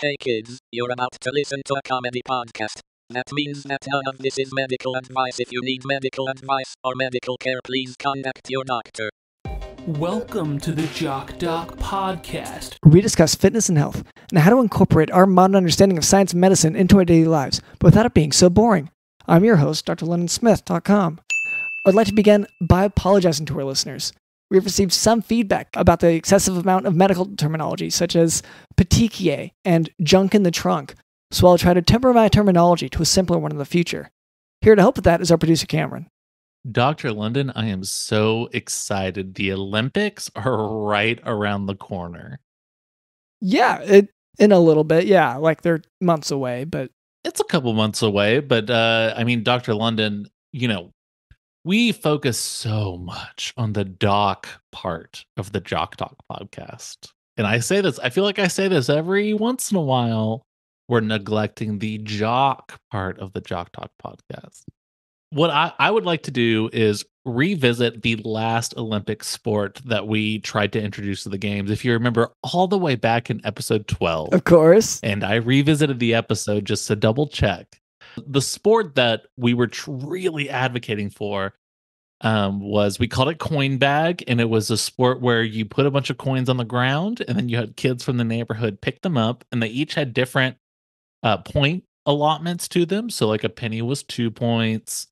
Hey kids, you're about to listen to a comedy podcast. That means that none of this is medical advice. If you need medical advice or medical care, please contact your doctor. Welcome to the Jock Doc Podcast. we discuss fitness and health and how to incorporate our modern understanding of science and medicine into our daily lives, but without it being so boring. I'm your host, Dr. LondonSmith.com. I'd like to begin by apologizing to our listeners. We have received some feedback about the excessive amount of medical terminology, such as petechiae and junk in the trunk, so I'll try to temper my terminology to a simpler one in the future. Here to help with that is our producer, Cameron. Dr. London, I am so excited. The Olympics are right around the corner. Yeah, it, in a little bit, yeah, like they're months away, but It's a couple months away, but uh I mean Dr. London, you know, we focus so much on the doc part of the Jock Doc podcast. And I say this, I feel like I say this every once in a while. We're neglecting the jock part of the Jock Doc podcast. What I, I would like to do is revisit the last Olympic sport that we tried to introduce to the games. If you remember, all the way back in episode 12 of course. and I revisited the episode just to double check. The sport that we were tr- really advocating for um, was we called it coin bag, and it was a sport where you put a bunch of coins on the ground, and then you had kids from the neighborhood pick them up, and they each had different uh, point allotments to them. So, like a penny was two points,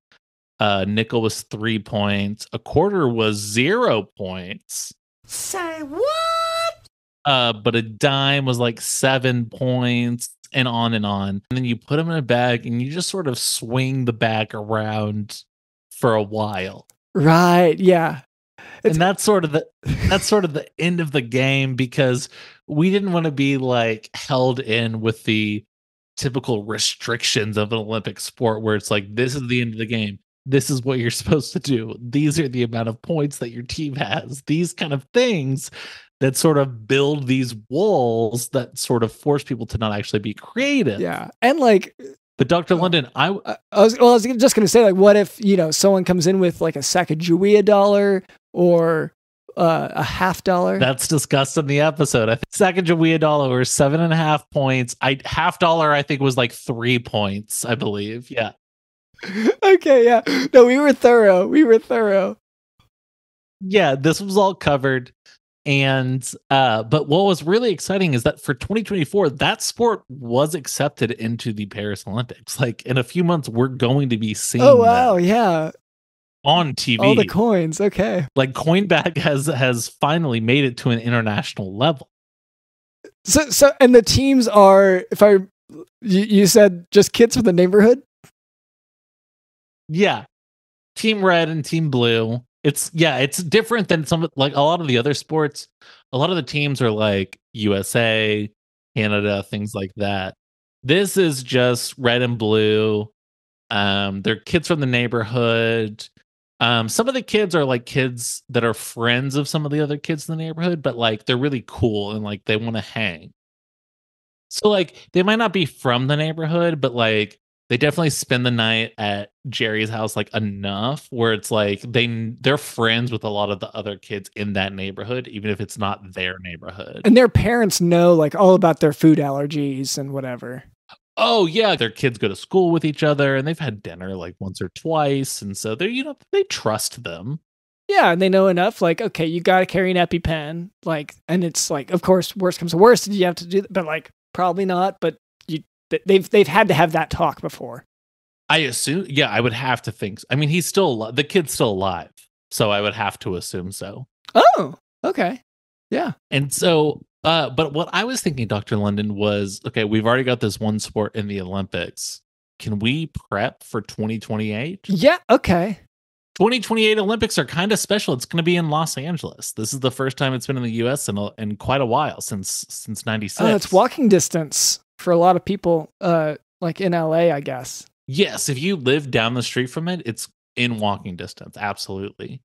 a nickel was three points, a quarter was zero points Say what? uh, but a dime was like seven points and on and on. And then you put them in a bag and you just sort of swing the bag around for a while. Right, yeah. It's- and that's sort of the that's sort of the end of the game because we didn't want to be like held in with the typical restrictions of an Olympic sport where it's like this is the end of the game. This is what you're supposed to do. These are the amount of points that your team has. These kind of things that sort of build these walls that sort of force people to not actually be creative. Yeah. And like But Dr. London, I I was well, I was just gonna say, like, what if, you know, someone comes in with like a Sacagawea dollar or uh, a half dollar? That's discussed in the episode. I think Sacagawea dollar was seven and a half points. I half dollar I think was like three points, I believe. Yeah. okay, yeah. No, we were thorough. We were thorough. Yeah, this was all covered. And uh but what was really exciting is that for 2024, that sport was accepted into the Paris Olympics. Like in a few months, we're going to be seeing Oh wow, yeah. on TV. All the coins. Okay. like Coinbag has has finally made it to an international level. So so and the teams are if I you, you said just kids from the neighborhood? Yeah. Team red and team blue. It's yeah, it's different than some like a lot of the other sports. A lot of the teams are like USA, Canada, things like that. This is just red and blue. Um, they're kids from the neighborhood. Um, some of the kids are like kids that are friends of some of the other kids in the neighborhood, but like they're really cool and like they want to hang. So like they might not be from the neighborhood, but like they definitely spend the night at Jerry's house like enough where it's like they they're friends with a lot of the other kids in that neighborhood, even if it's not their neighborhood. And their parents know like all about their food allergies and whatever. oh yeah, their kids go to school with each other and they've had dinner like once or twice, and so they're you know they trust them. Yeah, and they know enough. Like, okay, you got to carry an EpiPen. Like, and it's like, of course, worst comes to worst, you have to do. that, But like, probably not. But they've they've had to have that talk before. I assume, yeah, I would have to think. I mean, he's still the kid's still alive, so I would have to assume so. Oh, okay, yeah. And so, uh, but what I was thinking, Dr. London, was okay, we've already got this one sport in the Olympics. Can we prep for 2028? Yeah, okay. 2028 Olympics are kind of special. It's going to be in Los Angeles. This is the first time it's been in the US in, in quite a while since since 96. Oh, it's walking distance for a lot of people, uh, like in LA, I guess. Yes, if you live down the street from it, it's in walking distance. Absolutely.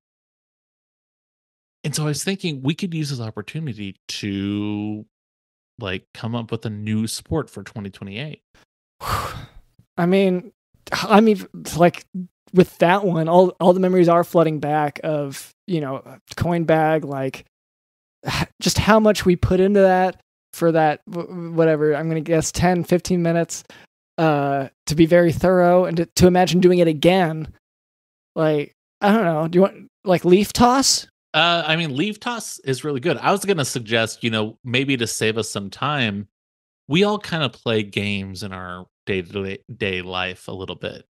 And so I was thinking we could use this opportunity to like come up with a new sport for 2028. I mean, I mean, like with that one, all all the memories are flooding back of you know coin bag, like just how much we put into that. For that whatever i'm going to guess 10 15 minutes uh to be very thorough and to, to imagine doing it again like i don't know do you want like leaf toss Uh, I mean, leaf toss is really good. I was gonna suggest, you know, maybe to save us some time, we all kind of play games in our day to day life a little bit,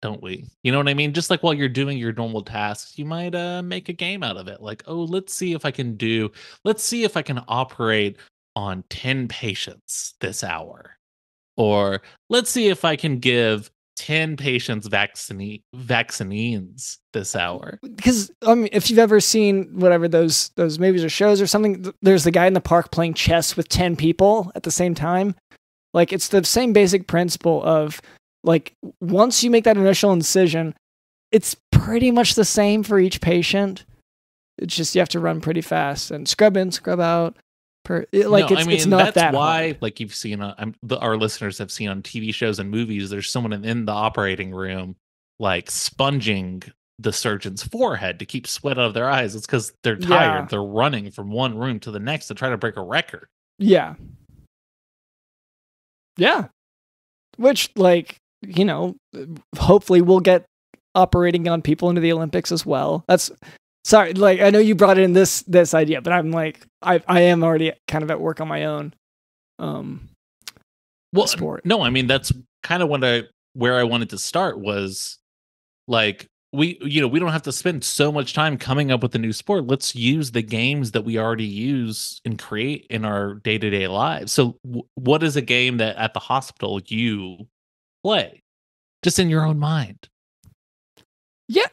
don't we? You know what I mean? Just like while you're doing your normal tasks, you might uh make a game out of it. Like, oh, let's see if I can do, let's see if I can operate on 10 patients this hour. Or let's see if I can give 10 patients vaccine vaccines this hour. because I mean, if you've ever seen whatever those those movies or shows or something, th- there's the guy in the park playing chess with ten people at the same time. Like it's the same basic principle of like once you make that initial incision, it's pretty much the same for each patient. It's just you have to run pretty fast and scrub in, scrub out. Per, like No, it's, I mean, it's not that's that why, hard. like you've seen, uh, I'm, the, our listeners have seen on TV shows and movies. There's someone in, in the operating room, like sponging the surgeon's forehead to keep sweat out of their eyes. It's because they're tired. Yeah. They're running from one room to the next to try to break a record. Yeah. Yeah. Which, like, you know, hopefully we'll get operating on people into the Olympics as well. That's sorry, like I know you brought in this this idea, but I'm like I I am already kind of at work on my own. Um Well, sport. no, I mean that's kind of what I where I wanted to start was like we you know we don't have to spend so much time coming up with a new sport. Let's use the games that we already use and create in our day to day lives. So, w- what is a game that at the hospital you play, just in your own mind? Yeah.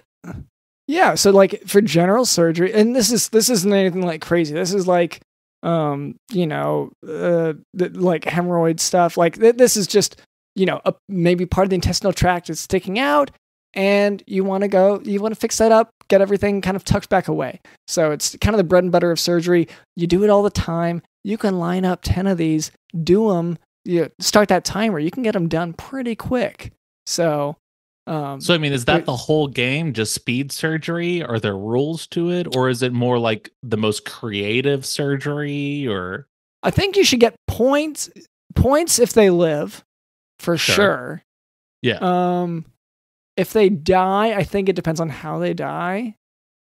Yeah, so like for general surgery and this is this isn't anything like crazy. This is like um, you know, uh th- like hemorrhoid stuff. Like th- this is just, you know, a, maybe part of the intestinal tract is sticking out and you want to go you want to fix that up, get everything kind of tucked back away. So it's kind of the bread and butter of surgery. You do it all the time. You can line up 10 of these, do them, you start that timer. You can get them done pretty quick. So um So, I mean, is that There- the whole game? Just speed surgery? Are there rules to it, or is it more like the most creative surgery? Or I think you should get points points if they live, for Sure. sure. Yeah. Um, if they die, I think it depends on how they die,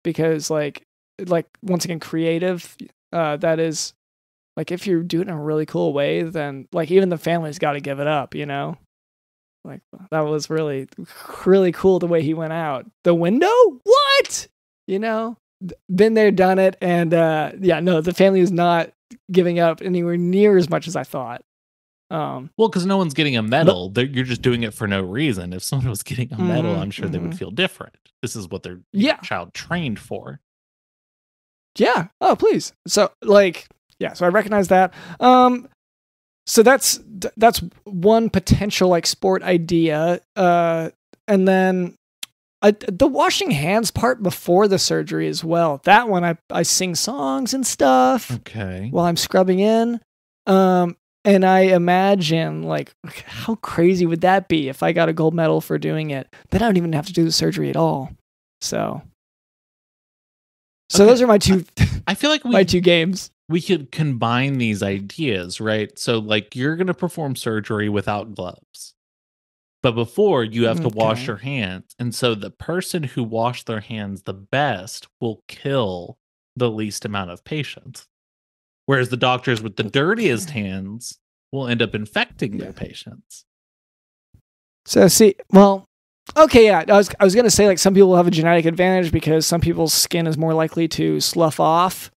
because like like once again, creative. Uh, that is like if you do it in a really cool way, then like even the family's got to give it up. You know, like that was really really cool the way he went out the window. What you know, been there, done it, and uh, yeah, no, the family is not giving up anywhere near as much as I thought. Um, Well, because no one's getting a medal. They're, you're just doing it for no reason. If someone was getting a medal, Mhm, I'm sure they would mhm. feel different. This is what their Yeah. child trained for. yeah. Oh, please. So like, yeah. So I recognize that. Um, so that's that's one potential like sport idea. Uh, and then I, the washing hands part before the surgery as well. That one I I sing songs and stuff. Okay. while I'm scrubbing in. Um, and I imagine like how crazy would that be if I got a gold medal for doing it? Then I don't even have to do the surgery at all. So, so Okay. those are my two I feel like we my two games. We could combine these ideas, right? So like you're going to perform surgery without gloves. But before you have to wash your hands. And so the person who washed their hands the best will kill the least amount of patients. Whereas the doctors with the dirtiest hands will end up infecting their patients. So see, well, okay, yeah. I was I was gonna say like some people have a genetic advantage because some people's skin is more likely to slough off.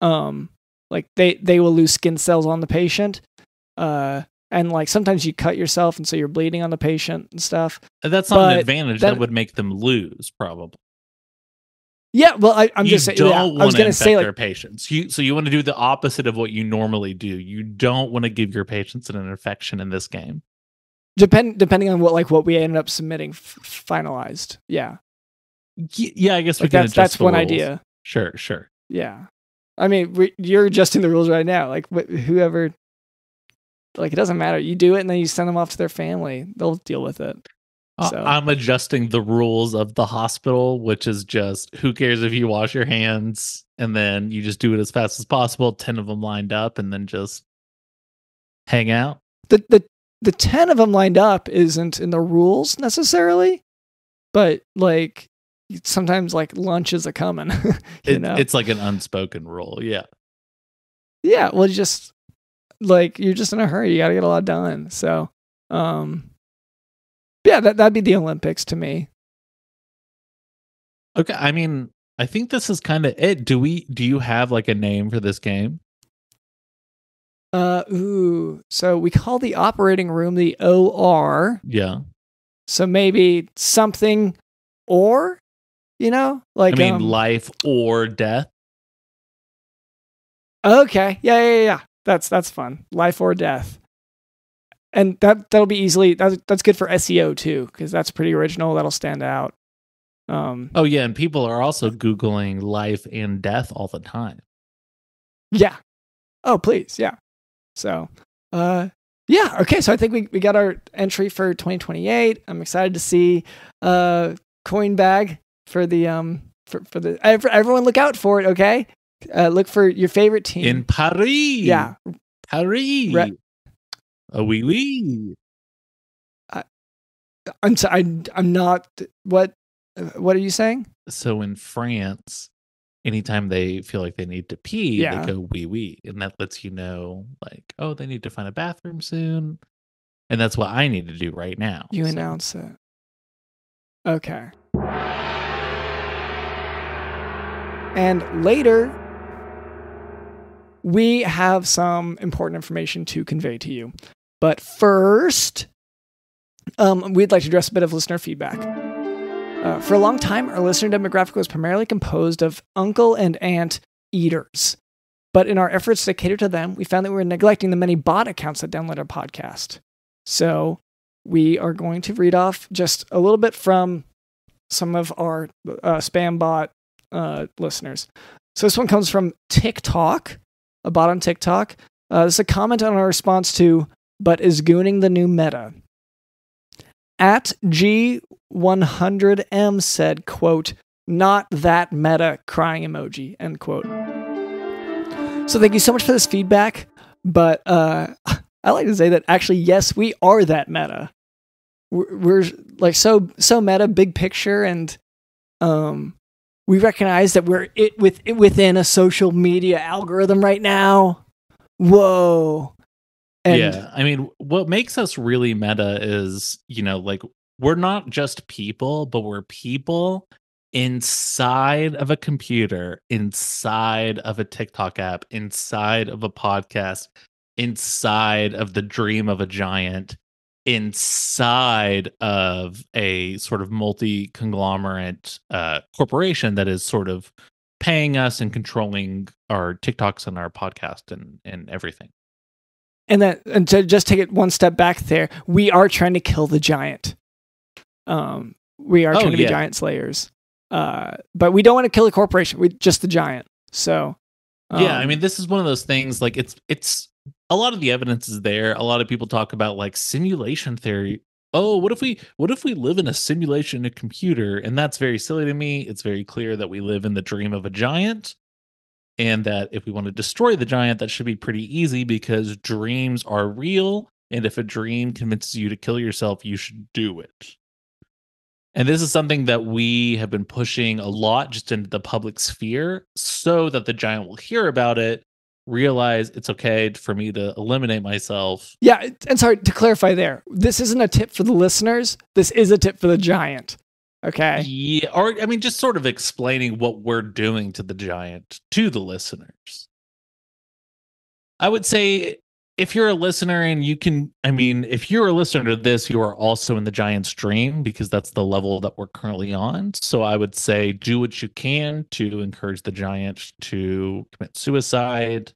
Um, like they they will lose skin cells on the patient. Uh, and like sometimes you cut yourself and so you're bleeding on the patient and stuff. That's not an advantage that, that- would make them lose, probably. Yeah, well, I, I'm you just saying. don't Yeah, want I was to gonna infect say their like patients. You so you want to do the opposite of what you normally do. You don't want to give your patients an infection in this game. depend depending on what like what we ended up submitting f- finalized. Yeah, Y- Yeah, I guess we like can that's adjust that's the one rules. idea. Sure, sure. Yeah, I mean we, you're adjusting the rules right now. Like wh- whoever, like it doesn't matter. You do it and then you send them off to their family. They'll deal with it. So- I'm adjusting the rules of the hospital, which is just who cares if you wash your hands and then you just do it as fast as possible. Ten of them lined up, and then just hang out. the the the ten of them lined up isn't in the rules necessarily, but like sometimes like lunch is a coming. you It, know, It's like an unspoken rule. Yeah. yeah. Well, just like you're just in a hurry. You got to get a lot done. So, um, yeah, that that'd be the Olympics to me. Okay. I mean, I think this is kind of it. Do we? Do you have like a name for this game? Uh, ooh. So we call the operating room the OR. Yeah. So maybe something or, you know, like I mean, um, life or death. Okay. Yeah, yeah, yeah. That's that's fun. Life or death. And that that'll be easily that's that's good for SEO too cuz that's pretty original. That'll stand out. Um Oh yeah, and people are also googling life and death all the time. yeah. Oh, please. Yeah. So, uh yeah, okay. So I think we we got our entry for 2028. I'm excited to see uh coin bag for the um for for the ev- everyone look out for it, okay? Uh look for your favorite team. In Paris. yeah. Paris. Re- oh, oui, oui. I'm sorry, I, I'm not what uh, what are you saying? So in France, anytime they feel like they need to pee, Yeah. they go wee wee. And that lets you know, like, oh, they need to find a bathroom soon. And that's what I need to do right now. You So- announce it. Okay. And later, we have some important information to convey to you. But first, um, we'd like to address a bit of listener feedback. Uh, for a long time, our listener demographic was primarily composed of uncle and aunt eaters. But in our efforts to cater to them, we found that we were neglecting the many bot accounts that download our podcast. So we are going to read off just a little bit from some of our uh, spam bot uh, listeners. So this one comes from TikTok, a bot on TikTok. Uh, this is a comment on our response to, but is gooning the new meta. At G100M said, quote, not that meta crying emoji, end quote. So thank you so much for this feedback. But uh, I like to say that actually, yes, we are that meta. We're, we're like so so meta, big picture, and um, we recognize that we're it with it within a social media algorithm right now. Whoa! And yeah. I mean, what makes us really meta is, you know, like we're not just people, but we're people inside of a computer, inside of a TikTok app, inside of a podcast, inside of the dream of a giant, inside of a sort of multi conglomerate uh, corporation that is sort of paying us and controlling our TikToks and our podcast and, and everything. and that and to just take it one step back there, we are trying to kill the giant. Um, we are Oh, trying to be giant slayers. Uh, but we don't want to kill a corporation. We just the giant. So yeah i um, mean this is one of those things like it's it's a lot of the evidence is there. A lot of people talk about like simulation theory. Oh what if we what if we live in a simulation in a computer? And that's very silly to me. It's very clear that we live in the dream of a giant and that if we want to destroy the giant that should be pretty easy because dreams are real and if a dream convinces you to kill yourself you should do it. And this is something that we have been pushing a lot just into the public sphere so that the giant will hear about it, realize it's okay for me to eliminate myself. Yeah, and sorry to clarify there. This isn't a tip for the listeners. This is a tip for the giant. Okay. Yeah, or I mean, just sort of explaining what we're doing to the giant to the listeners. I would say if you're a listener and you can, I mean, if you're a listener to this, you are also in the giant's dream because that's the level that we're currently on. So I would say do what you can to encourage the giant to commit suicide.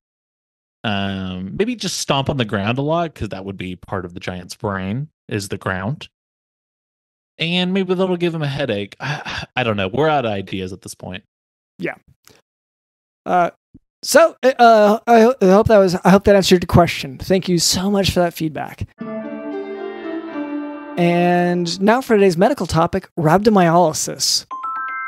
Um, maybe just stomp on the ground a lot because that would be part of the giant's brain is the ground and maybe that'll give him a headache. I, I don't know. We're out of ideas at this point. Yeah. Uh, so uh, I, I hope that was I hope that answered your question. Thank you so much for that feedback. And now for today's medical topic: rhabdomyolysis.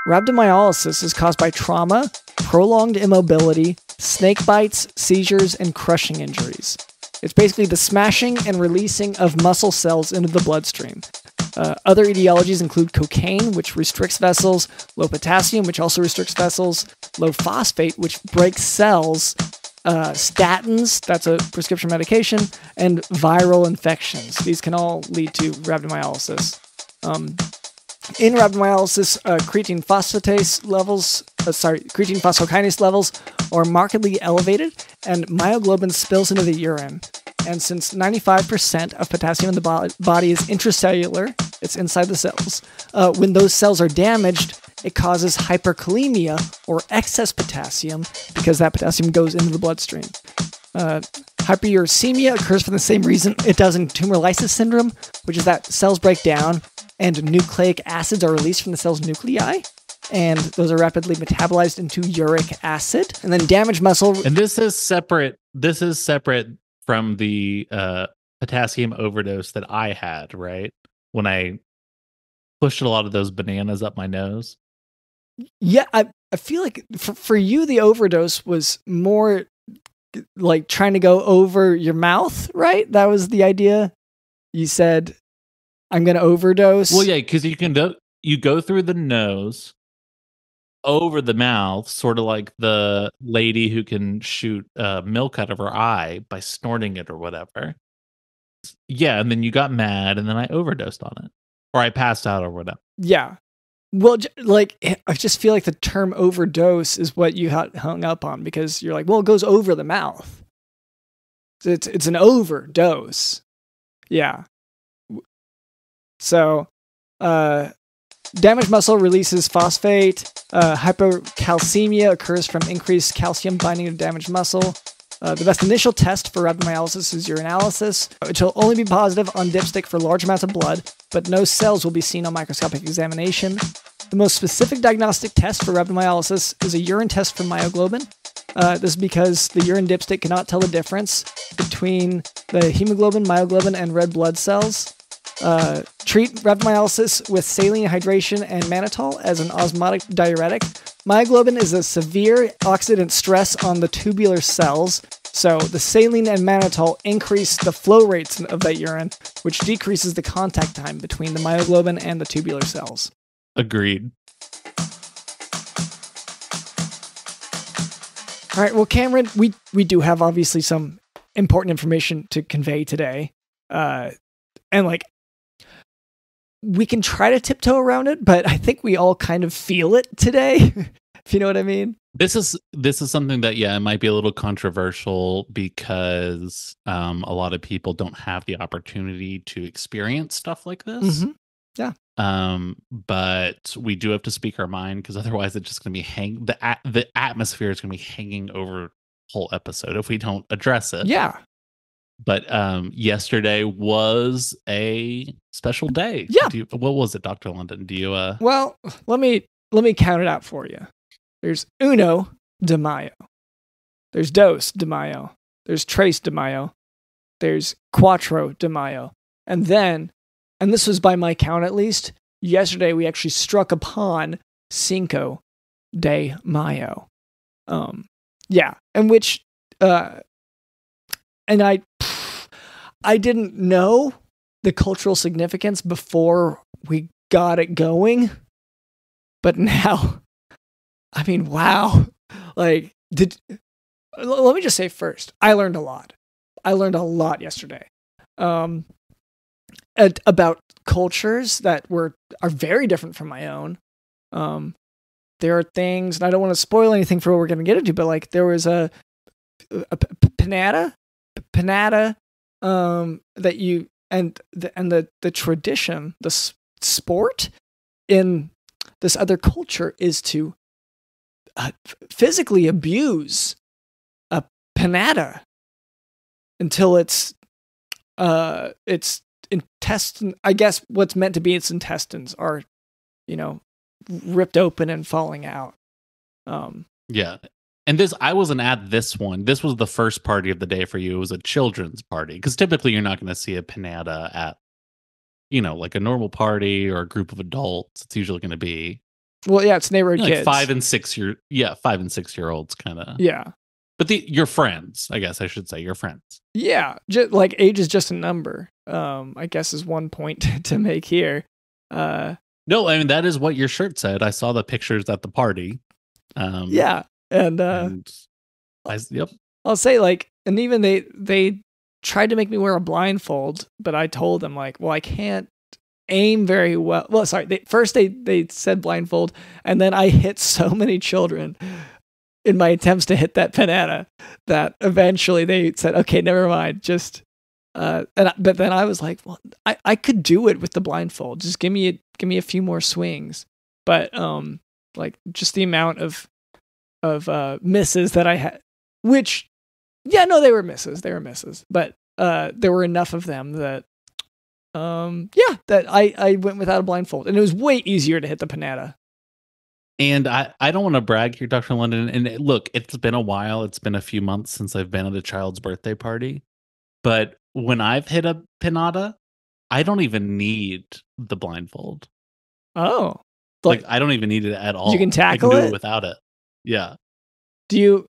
Rhabdomyolysis is caused by trauma, prolonged immobility, snake bites, seizures, and crushing injuries. It's basically the smashing and releasing of muscle cells into the bloodstream. Uh, other etiologies include cocaine, which restricts vessels, low potassium, which also restricts vessels, low phosphate, which breaks cells, uh, statins, that's a prescription medication, and viral infections. These can all lead to rhabdomyolysis. Um, in rhabdomyolysis, uh, creatine phosphatase levels, uh, sorry, creatine phosphokinase levels are markedly elevated, and myoglobin spills into the urine. And since 95% of potassium in the bo- body is intracellular, it's inside the cells, uh, when those cells are damaged, it causes hyperkalemia or excess potassium because that potassium goes into the bloodstream. Uh, hyperuricemia occurs for the same reason it does in tumor lysis syndrome, which is that cells break down and nucleic acids are released from the cell's nuclei, and those are rapidly metabolized into uric acid. And then damaged muscle. And this is separate. This is separate from the uh, potassium overdose that I had, right? When I pushed a lot of those bananas up my nose. Yeah, I, I feel like for, for you, the overdose was more like trying to go over your mouth, right? That was the idea. You said, I'm going to overdose. Well, yeah, because you can do, you go through the nose, over the mouth, sort of like the lady who can shoot uh, milk out of her eye by snorting it or whatever. Yeah, and then you got mad, and then I overdosed on it, or I passed out or whatever. Yeah. Well, like I just feel like the term overdose is what you got hung up on because you're like, well, it goes over the mouth. It's it's an overdose. Yeah. So, uh, damaged muscle releases phosphate. Uh, hypocalcemia occurs from increased calcium binding to damaged muscle. Uh, the best initial test for rhabdomyolysis is urinalysis, which will only be positive on dipstick for large amounts of blood, but no cells will be seen on microscopic examination. The most specific diagnostic test for rhabdomyolysis is a urine test for myoglobin. Uh, this is because the urine dipstick cannot tell the difference between the hemoglobin, myoglobin, and red blood cells. Uh, treat rhabdomyolysis with saline hydration and mannitol as an osmotic diuretic. Myoglobin is a severe oxidant stress on the tubular cells, so the saline and mannitol increase the flow rates of that urine, which decreases the contact time between the myoglobin and the tubular cells. Agreed. All right, well, Cameron, we we do have obviously some important information to convey today, uh, and like we can try to tiptoe around it, but I think we all kind of feel it today. if you know what I mean. This is this is something that yeah, it might be a little controversial because um, a lot of people don't have the opportunity to experience stuff like this. Mhm. Yeah. Um, but we do have to speak our mind because otherwise it's just going to be hang the at- the atmosphere is going to be hanging over whole episode if we don't address it. Yeah, But um, yesterday was a special day. Yeah. Do you, what was it, Doctor London? Do you uh? Well, let me let me count it out for you. There's uno de mayo. There's dos de mayo. There's tres de mayo. There's cuatro de mayo. And then, and this was by my count at least, yesterday we actually struck upon cinco de mayo. Um, yeah, and which, uh, and I, I didn't know the cultural significance before we got it going. But now, I mean, wow. Like, did, let me just say first, I learned a lot. I learned a lot yesterday. Um, at, about cultures that were are very different from my own. Um, there are things, and I don't want to spoil anything for what we're going to get into, but like there was a a panada, p- panada, um, that you and the and the the tradition, the s- sport in this other culture is to uh, physically abuse a panada until it's uh its intestine i guess what's meant to be its intestines are you know ripped open and falling out um Yeah. And this, I wasn't at this one. This was the first party of the day for you. It was a children's party because typically you're not going to see a panada at, you know, like a normal party or a group of adults. It's usually going to be well yeah it's neighborhood you know, like kids five and six year, yeah, five and six year olds kind of. yeah But the your friends, I guess I should say your friends. Yeah, just like age is just a number. Um, I guess is one point to make here. Uh, No, I mean that is what your shirt said. I saw the pictures at the party. Um, yeah, and uh, and I, yep. I'll say like, and even they they tried to make me wear a blindfold, but I told them like, well, I can't aim very well. Well, sorry, they, first they they said blindfold, and then I hit so many children in my attempts to hit that pinata that eventually they said, okay, never mind, just. Uh, and I- but then I was like, well, I, I could do it with the blindfold. Just give me a, give me a few more swings. But um, like just the amount of of uh misses that I had, which yeah, no, they were misses. They were misses, but uh, there were enough of them that, um, yeah, that I I went without a blindfold, and it was way easier to hit the pinata. And I, I don't want to brag here, Dr. London. And look, it's been a while. It's been a few months since I've been at a child's birthday party. But when I've hit a pinata, I don't even need the blindfold. Oh, Like, like, I don't even need it at all. You can I tackle do it? without it. Yeah. do you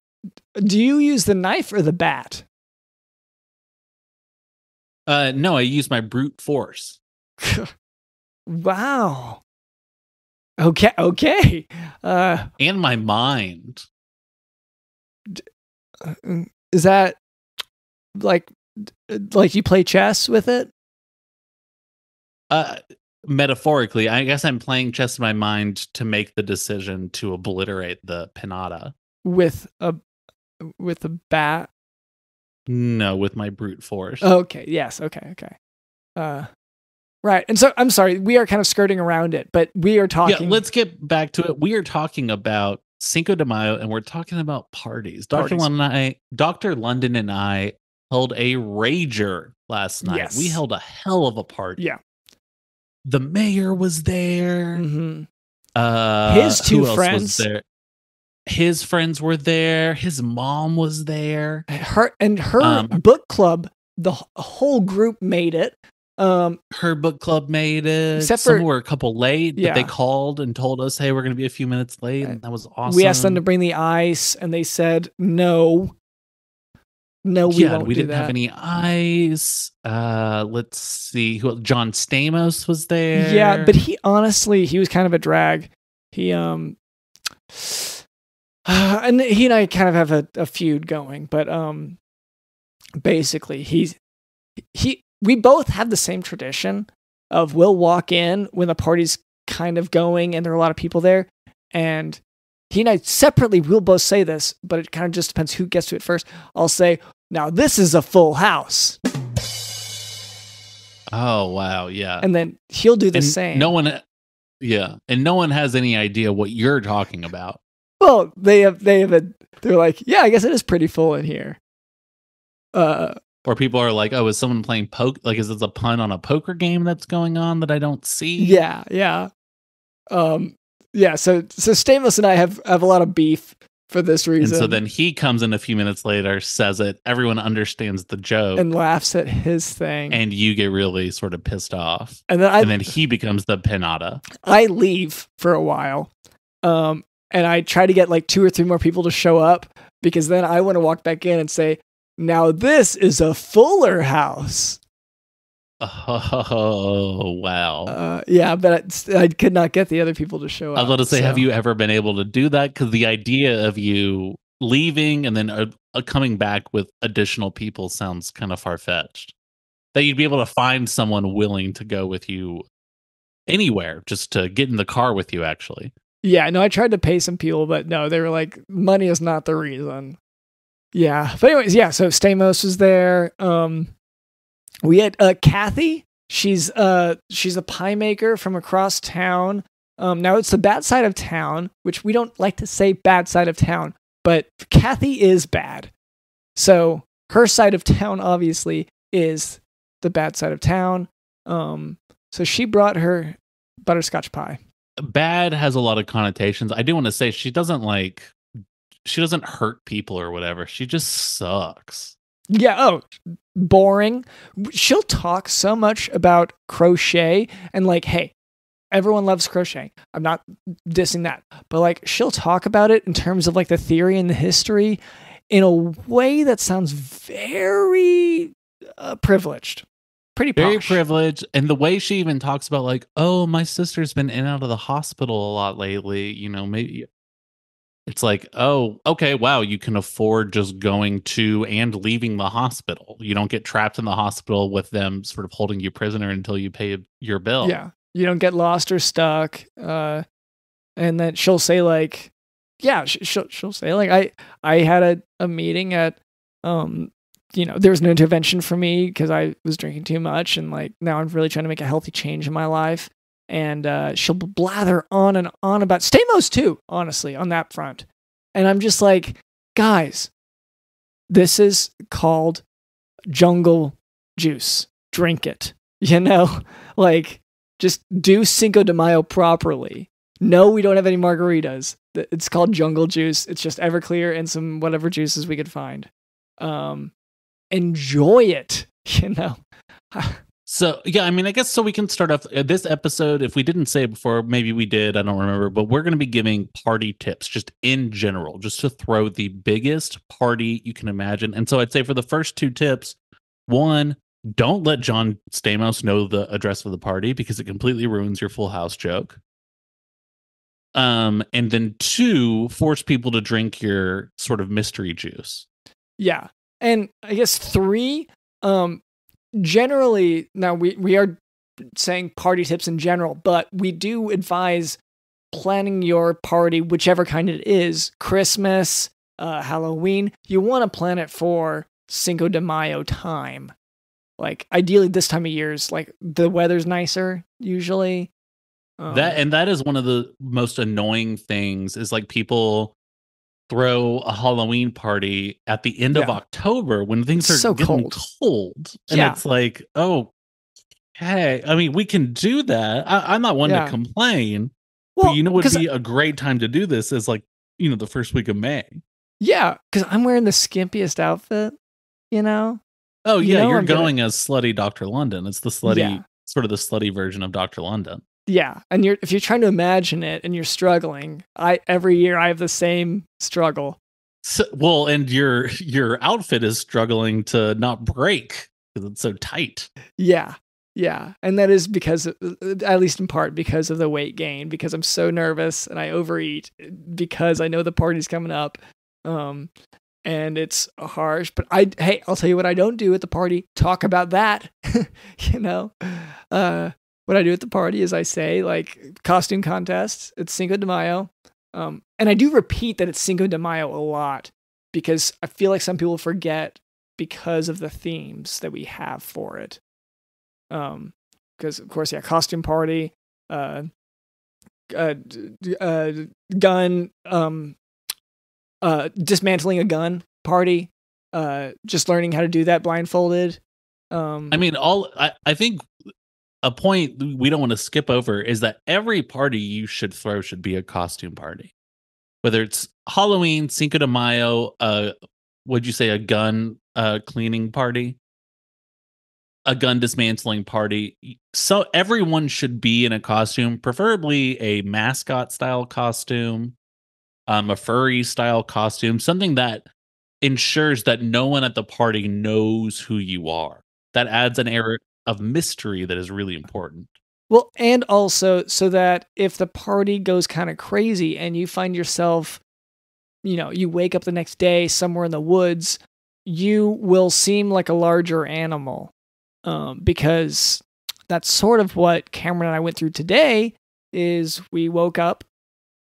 do you use the knife or the bat? Uh, no, I use my brute force. wow. Okay, okay. Uh, and my mind. is that like like you play chess with it? Uh, metaphorically, I guess I'm playing chess in my mind to make the decision to obliterate the pinata. with a with a bat. No, with my brute force. Okay. Yes. Okay. Okay. Uh, right. And so I'm sorry, we are kind of skirting around it, but we are talking. yeah, let's get back to it. We are talking about Cinco de Mayo, and we're talking about parties. Doctor London, and I, Doctor London, and I held a rager last night. We held a hell of a party. Yeah. The mayor was there. Mhm. Uh, His two friends. there? His friends were there. His mom was there. Her and her Um, book club. The whole group made it. Um. Her book club made it. Except Some for- were a couple late, but they called and told us, "Hey, we're going to be a few minutes late." And that was awesome. We asked them to bring the ice, and they said no. No, we yeah, we didn't that. have any eyes. Uh, let's see who John Stamos was there. Yeah, but he honestly, he was kind of a drag. He um, and he and I kind of have a, a feud going, but um, basically he's he we both have the same tradition of we'll walk in when the party's kind of going and there are a lot of people there, and he and I separately will both say this, but it kind of just depends who gets to it first. I'll say, now this is a full house, oh wow, yeah. and then he'll do the And same. No one, yeah, and no one has any idea what you're talking about. Well, they have they have a they're like, yeah, I guess it is pretty full in here. Uh Or people are like, "Oh, is someone playing poke? Like, is this a pun on a poker game that's going on that I don't see?" yeah, yeah. Um yeah, so so Stamos and I have have a lot of beef for this And reason. so then he comes in a few minutes later, says it. Everyone understands the joke, and and, laughs at his thing. And you get really sort of pissed off. And then I and then he becomes the pinata. I leave for a while. Um and I try to get like two or three more people to show up because then I want to walk back in and say, "Now this is a fuller house." Oh wow! Uh, yeah, but it's- I could not get the other people to show up. I was about to say, have you ever been able to do that? Because the idea of you leaving and then uh, uh, coming back with additional people sounds kind of far fetched. That you'd be able to find someone willing to go with you anywhere, just to get in the car with you. Actually, Yeah, no, I tried to pay some people, but no, they were like, money is not the reason. Yeah, but anyways, yeah. So Stamos was there. Um, we had uh, Kathy. She's uh she's a pie maker from across town. Um, now it's the bad side of town, which we don't like to say bad side of town, but Kathy is bad. So her side of town obviously is the bad side of town. Um, so she brought her butterscotch pie. bad has a lot of connotations. I do want to say she doesn't like. She doesn't hurt people or whatever. She just sucks. Yeah. Oh, boring. She'll talk so much about crochet and like, hey, everyone loves crochet. I'm not dissing that, but like, she'll talk about it in terms of like the theory and the history in a way that sounds very uh, privileged. Pretty Very posh. privileged. And the way she even talks about, like, oh, my sister's been in and out of the hospital a lot lately. You know, maybe it's like, oh, okay, wow, you can afford just going to and leaving the hospital. You don't get trapped in the hospital with them sort of holding you prisoner until you pay your bill. Yeah. You don't get lost or stuck. Uh, and then she'll say like, yeah, sh- she'll she'll say like, I I had a a meeting at, um, you know, there was no intervention for me because I was drinking too much, and like now I'm really trying to make a healthy change in my life. And uh, she'll blather on and on about Stamos too, honestly, on that front. And I'm just like, guys, this is called jungle juice. Drink it. You know, like just do Cinco de Mayo properly. No, we don't have any margaritas. It's called jungle juice. It's just Everclear and some whatever juices we could find. Um, enjoy it. You know. So yeah, I mean, I guess so. We can start off uh, this episode. If we didn't say it before, maybe we did. I don't remember, but we're going to be giving party tips, just in general, just to throw the biggest party you can imagine. And so I'd say for the first two tips, one, don't let John Stamos know the address of the party because it completely ruins your Full House joke. Um, and then two, force people to drink your sort of mystery juice. Yeah. And I guess three, um, generally now we, we are saying party tips in general, but we do advise planning your party, whichever kind it is, Christmas, uh, Halloween, you want to plan it for Cinco de Mayo time. Like ideally this time of year is like the weather's nicer usually. Um, that and that is one of the most annoying things is like people throw a Halloween party at the end of October when things are So getting cold. cold. And Yeah. it's like, oh, hey, I mean, we can do that. I, I'm not one Yeah. to complain, well, but you know what would be a great time to do this is like, you know, the first week of May. Yeah, because I'm wearing the skimpiest outfit, you know? Oh You yeah, know you're I'm gonna- as slutty Dr. London. It's the slutty, Yeah. sort of the slutty version of Dr. London. Yeah. And you're if you're trying to imagine it and you're struggling, I every year I have the same struggle. So, well, and your your outfit is struggling to not break because it's so tight. Yeah. Yeah. And that is because at least in part because of the weight gain, because I'm so nervous and I overeat because I know the party's coming up. Um and it's harsh, but I hey, I'll tell you what I don't do at the party. Talk about that. you know. Uh what I do at the party is I say like costume contests. It's Cinco de Mayo, um, and I do repeat that it's Cinco de Mayo a lot because I feel like some people forget because of the themes that we have for it. Um, because of course, yeah, costume party, uh, uh, uh, gun, um, uh, dismantling a gun party, uh, just learning how to do that blindfolded. Um, I mean, all I, I think a point we don't want to skip over is that every party you should throw should be a costume party, whether it's Halloween, Cinco de Mayo, uh, would you say a gun uh cleaning party, a gun dismantling party. So everyone should be in a costume, preferably a mascot style costume, um, a furry style costume, something that ensures that no one at the party knows who you are. That adds an air of mystery that is really important. Well, and also so that if the party goes kind of crazy and you find yourself, you know, you wake up the next day somewhere in the woods, you will seem like a larger animal. Um, because that's sort of what Cameron and I went through today is we woke up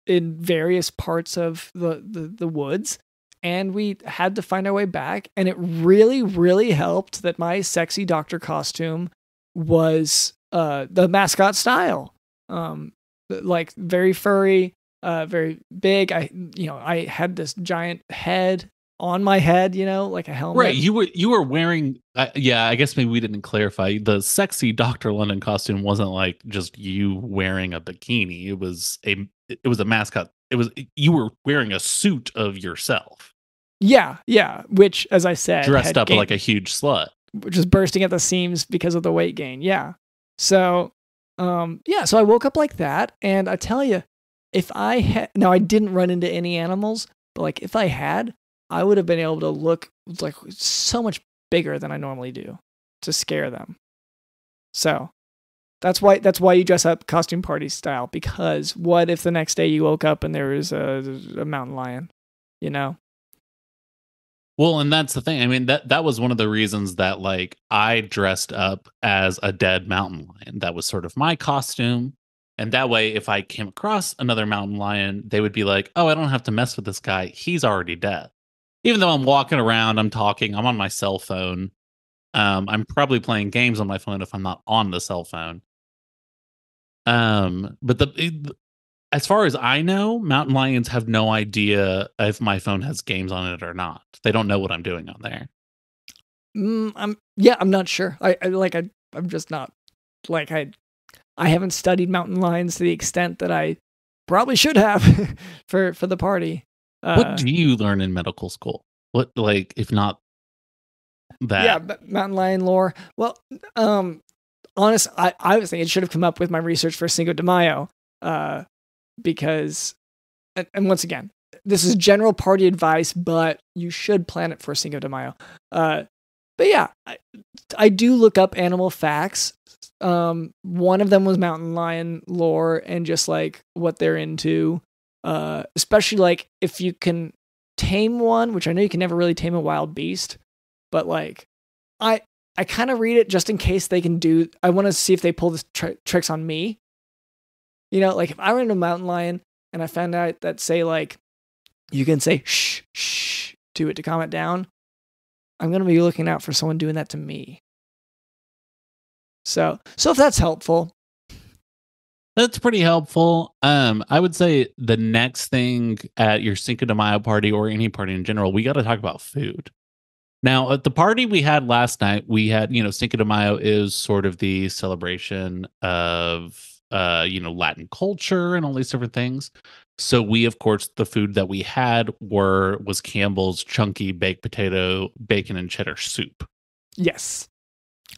in various parts of the, the, the woods and we had to find our way back and it really really helped that my sexy doctor costume was uh the mascot style um like very furry uh very big i you know i had this giant head on my head you know like a helmet Right, you were you were wearing. Uh, yeah, I guess maybe we didn't clarify. The sexy Doctor London costume wasn't like just you wearing a bikini. It was a it was a mascot. It was you were wearing a suit of yourself, yeah yeah which as i said dressed up gained- like a huge slut. just bursting at the seams because of the weight gain. Yeah. So, um, yeah. So I woke up like that, and I tell you, if I had now, I didn't run into any animals, but like if I had, I would have been able to look like so much bigger than I normally do to scare them. So that's why that's why you dress up costume party style because what if the next day you woke up and there was a, a mountain lion, you know? Well, and that's the thing. I mean, that that was one of the reasons that like I dressed up as a dead mountain lion. That was sort of my costume. And that way, if I came across another mountain lion, they would be like, oh, I don't have to mess with this guy. He's already dead. Even though I'm walking around, I'm talking, I'm on my cell phone. Um, I'm probably playing games on my phone if I'm not on the cell phone. Um, but the as far as I know, mountain lions have no idea if my phone has games on it or not. They don't know what I'm doing on there. Mm, I'm yeah, I'm not sure. I, I like I I'm just not like I I haven't studied mountain lions to the extent that I probably should have for for the party. Uh, what do you learn in medical school? What like if not that? Yeah, mountain lion lore. Well, um, honest, I I was thinking it should have come up with my research for Cinco de Mayo. Uh, because, and, once again, this is general party advice, but you should plan it for Cinco de Mayo. Uh, but yeah, I, I do look up animal facts. Um, one of them was mountain lion lore and just like what they're into. Uh, especially like if you can tame one, which I know you can never really tame a wild beast, but like I I kind of read it just in case they can do. I want to see if they pull the tri- tricks on me. You know, like if I ran a mountain lion and I found out that say like you can say shh shh to it to calm it down, I'm gonna be looking out for someone doing that to me. So so if that's helpful. That's pretty helpful. Um, I would say the next thing at your Cinco de Mayo party or any party in general, we got to talk about food. Now, at the party we had last night, we had, you know, Cinco de Mayo is sort of the celebration of uh, you know, Latin culture and all these different things. So we, of course, the food that we had were was Campbell's chunky baked potato, bacon and cheddar soup. Yes.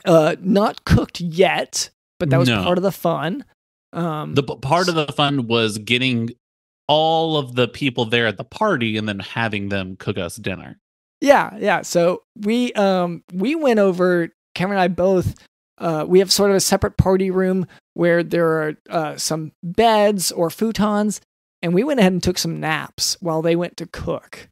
Uh, not cooked yet, but that was No. part of the fun. Um, The part of the fun was getting all of the people there at the party and then having them cook us dinner. Yeah, yeah. So we um we went over Cameron and I both uh we have sort of a separate party room where there are uh some beds or futons and we went ahead and took some naps while they went to cook.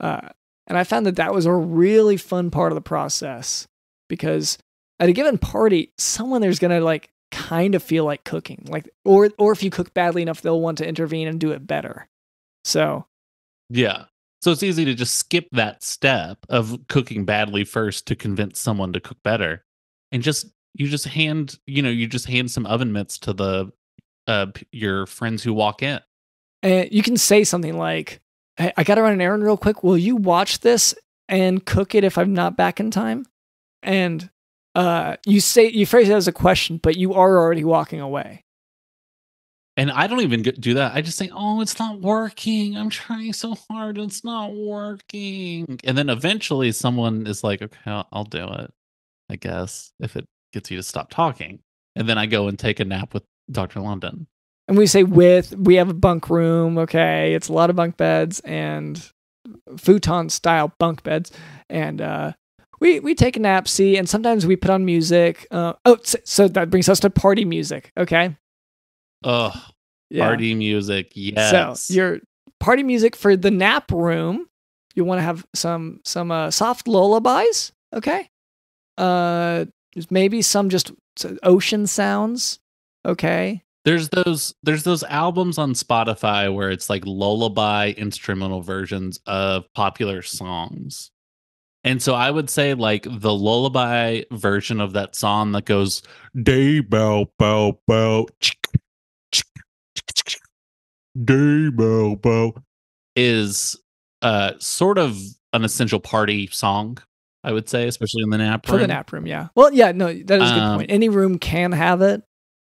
Uh and I found that that was a really fun part of the process because at a given party someone there's going to like kind of feel like cooking. Like or or if you cook badly enough they'll want to intervene and do it better. So, Yeah. So it's easy to just skip that step of cooking badly first to convince someone to cook better. And just you just hand, you know, you just hand some oven mitts to the uh your friends who walk in. and you can say something like, hey, I got to run an errand real quick. Will you watch this and cook it if I'm not back in time? And uh, you say you phrase it as a question, but you are already walking away. And I don't even do that. I just say, "Oh, it's not working. I'm trying so hard. It's not working." And then eventually someone is like, "Okay, I'll, I'll do it." I guess if it gets you to stop talking. And then I go and take a nap with Dr. London. And we say with we have a bunk room. Okay, it's a lot of bunk beds and futon style bunk beds, and uh, we we take a nap. See, and sometimes we put on music. Uh, oh, so, that brings us to party music. Okay, Oh, Yeah. party music. Yes. So your party music for the nap room, you want to have some some uh, soft lullabies, okay? Uh, maybe some just ocean sounds, okay? there's those there's those albums on Spotify where it's like lullaby instrumental versions of popular songs. And so I would say like the lullaby version of that song that goes day bow bow bow day bow bow is uh sort of an essential party song, I would say, especially in the nap room. For the nap room, yeah. Well, yeah, no, that is a good Um, point. Any room can have it,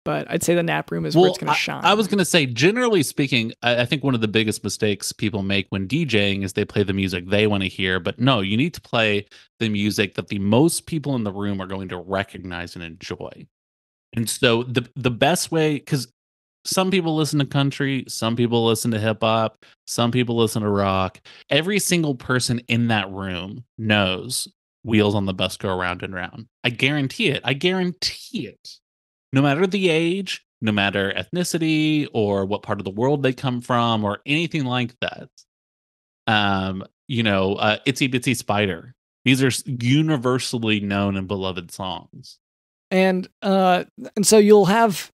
but I'd say the nap room is where it's going to shine. I was going to say, generally speaking, I, I think one of the biggest mistakes people make when DJing is they play the music they want to hear. But no, you need to play the music that the most people in the room are going to recognize and enjoy. And so the the best way, because some people listen to country, some people listen to hip hop, some people listen to rock. Every single person in that room knows wheels on the bus go round and round. I guarantee it. I guarantee it. No matter the age, no matter ethnicity or what part of the world they come from or anything like that. Um, you know, uh, Itsy Bitsy Spider. These are universally known and beloved songs. And uh and so you'll have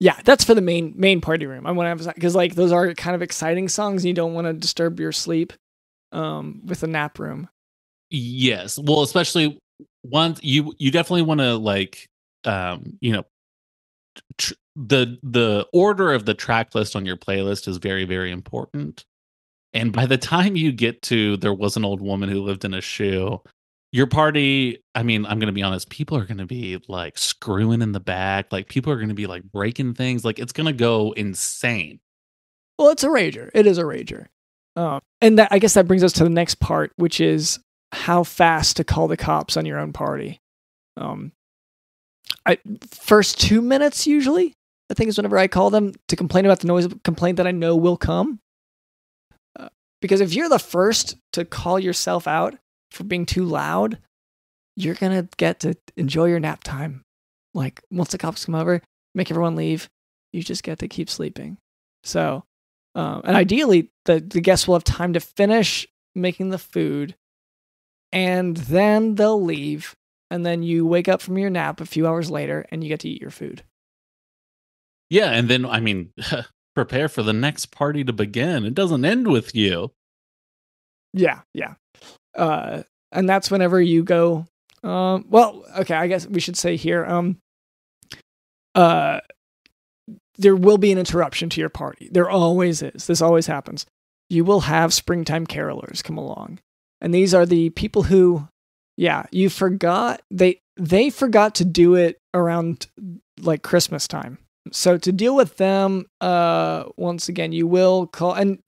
yeah, that's for the main main party room. I want to emphasize because like those are kind of exciting songs. And you don't want to disturb your sleep um with a nap room. Yes. Well, especially once you you definitely want to like um you know tr- the the order of the track list on your playlist is very very important. And by the time you get to there was an old woman who lived in a shoe, your party, I mean, I'm going to be honest, people are going to be like screwing in the back, like people are going to be like breaking things, like it's going to go insane. Well, it's a rager. It is a rager. Um, and that I guess that brings us to the next part, which is how fast to call the cops on your own party. Um, I first two minutes usually, I think is whenever I call them to complain about the noise of complaint that I know will come. Uh, because if you're the first to call yourself out for being too loud, you're gonna get to enjoy your nap time. Like once the cops come over, make everyone leave, you just get to keep sleeping. So, um, and ideally, the the guests will have time to finish making the food, and then they'll leave, and then you wake up from your nap a few hours later, and you get to eat your food. Yeah, and then I mean, prepare for the next party to begin. It doesn't end with you. Yeah, yeah. Uh, and that's whenever you go. Um, well, okay, I guess we should say here. Um, uh, there will be an interruption to your party. There always is. This always happens. You will have springtime carolers come along, and these are the people who, yeah, you forgot they they forgot to do it around like Christmas time. So to deal with them, uh, once again, you will call and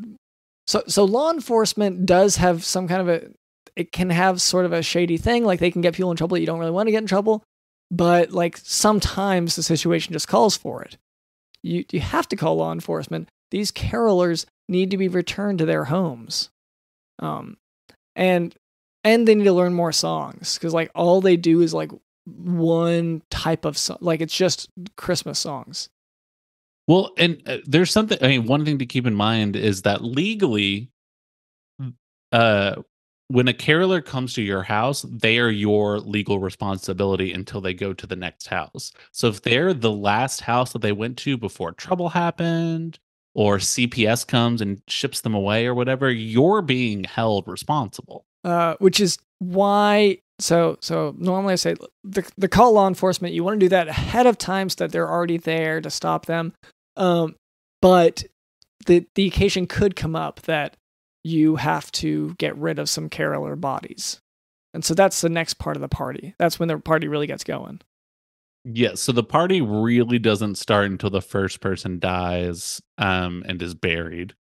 so so law enforcement does have some kind of a it can have sort of a shady thing. Like they can get people in trouble you don't really want to get in trouble. But like sometimes the situation just calls for it. You you have to call law enforcement. These carolers need to be returned to their homes. Um and and they need to learn more songs because like all they do is like one type of song like it's just christmas songs well and uh, there's something i mean one thing to keep in mind is that legally uh when a caroler comes to your house, they are your legal responsibility until they go to the next house. So if they're the last house that they went to before trouble happened, or CPS comes and ships them away or whatever, you're being held responsible. Uh, which is why. So so normally I say the the call law enforcement. You want to do that ahead of time so that they're already there to stop them. Um, but the the occasion could come up that you have to get rid of some caroler bodies. And so that's the next part of the party. That's when the party really gets going. Yeah, so the party really doesn't start until the first person dies um, and is buried.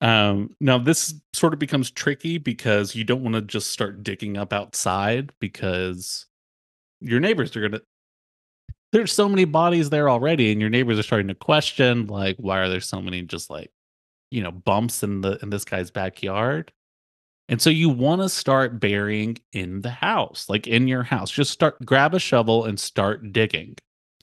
Um, now this sort of becomes tricky because you don't want to just start digging up outside because your neighbors are gonna. There's so many bodies there already, and your neighbors are starting to question, like, why are there so many just like you know bumps in the in this guy's backyard and so you want to start burying in the house like in your house. Just start grab a shovel and start digging.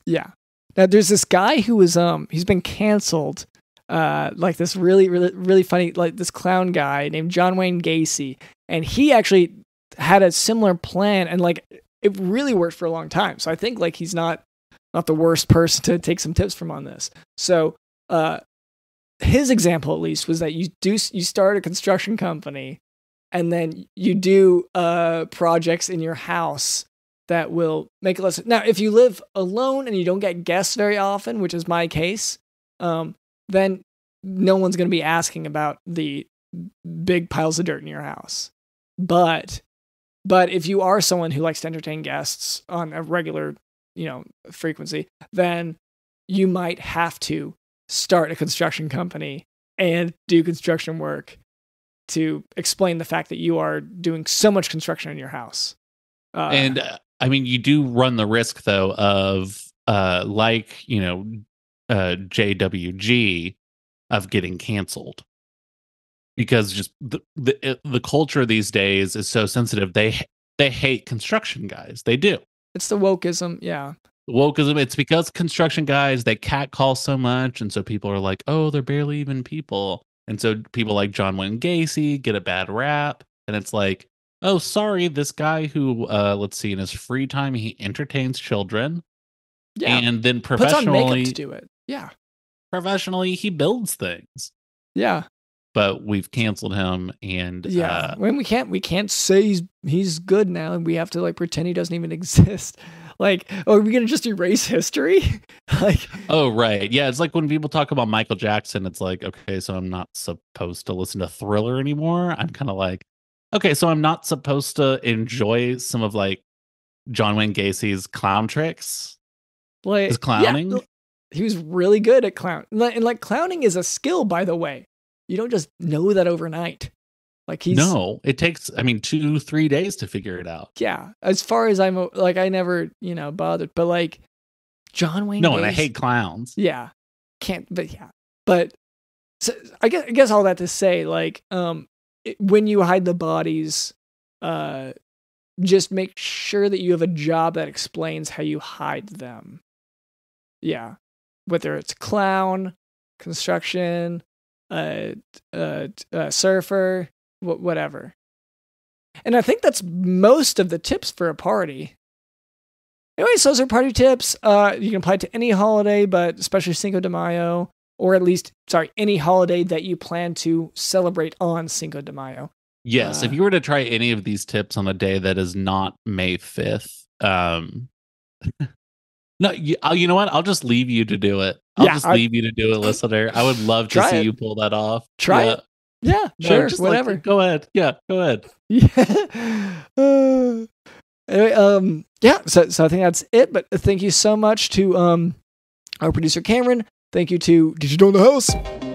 Yeah. Now there's this guy who was um he's been canceled uh like this really really really funny like this clown guy named john wayne gacy. And he actually had a similar plan and like it really worked for a long time. So i think like he's not not the worst person to take some tips from on this. So uh his example at least was that you do you start a construction company and then you do uh projects in your house that will make it less now if you live alone and you don't get guests very often which is my case um then no one's going to be asking about the big piles of dirt in your house. But but if you are someone who likes to entertain guests on a regular you know frequency then you might have to start a construction company and do construction work to explain the fact that you are doing so much construction in your house. Uh, and uh, I mean, you do run the risk though of uh, like you know uh, JWG of getting canceled because just the the the culture these days is so sensitive. They they hate construction guys. They do It's the wokeism. Yeah. wokeism. It's because construction guys they catcall so much, and so people are like, oh, they're barely even people, and so people like John Wayne Gacy get a bad rap, and it's like. Oh, sorry. This guy who, uh, let's see, in his free time, he entertains children, Yeah. and then professionally, to do it. Yeah. professionally, he builds things. Yeah. But we've canceled him, and Yeah. uh, when we can't we can't say he's he's good now and we have to like pretend he doesn't even exist. Like, oh, are we gonna just erase history? like oh right, yeah. It's like when people talk about Michael Jackson, it's like, okay, so I'm not supposed to listen to Thriller anymore. I'm kind of like, okay, so I'm not supposed to enjoy some of like John Wayne Gacy's clown tricks. like His clowning? l- he was really good at clown. And, like clowning is a skill, by the way. You don't just know that overnight. Like he's no, it takes, I mean, two, three days to figure it out. yeah. As far as I'm like, I never you know bothered, but like John Wayne. No, and I hate clowns. Yeah. Can't, but yeah. But so I guess, I guess all that to say, like, um, it, when you hide the bodies, uh, just make sure that you have a job that explains how you hide them. Yeah. Whether it's clown, construction, uh, uh, uh surfer, wh- whatever. And I think that's most of the tips for a party. Anyways, those are party tips. Uh, you can apply it to any holiday, but especially Cinco de Mayo, or at least, sorry, any holiday that you plan to celebrate on Cinco de Mayo. Yes, if Uh, you were to try any of these tips on a day that is not May 5th, um No, you, uh, you know what? I'll just leave you to do it. I'll Yeah, just I- leave you to do it, listener. I would love to see it. you pull that off. Try Yeah. it. Yeah, No, sure, just like, whatever. go ahead. Yeah, go ahead. Yeah. Uh, anyway, um, yeah. So, so I think that's it. But thank you so much to um our producer Cameron. Thank you to DJ Dylan in the house?